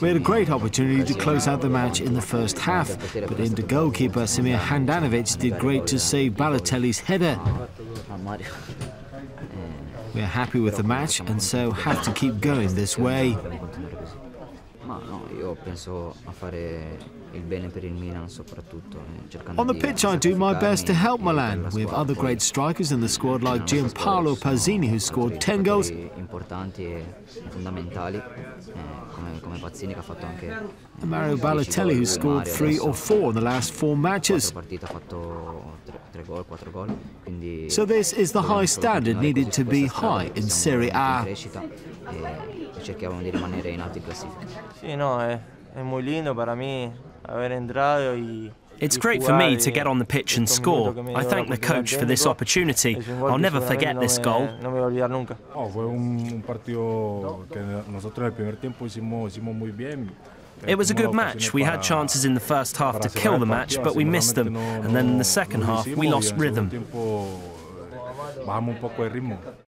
We had a great opportunity to close out the match in the first half, but Inter goalkeeper Samir Handanovic did great to save Balotelli's header. We're happy with the match and so have to keep going this way. On the pitch, I do my best to help Milan. We have other great strikers in the squad like Giampaolo Pazzini, who scored 10 goals. And Mario Balotelli, who scored three or four in the last four matches. So this is the high standard needed to be high in Serie A. cerchiamo di rimanere in alto in classifica. Sì, no, è, è muy lindo para mí haber entrado y It's great for me to get on the pitch and score. I thank the coach for this opportunity. I'll never forget this goal. It was a good match. We had chances in the first half to kill the match, but we missed them. And then in the second half, we lost rhythm.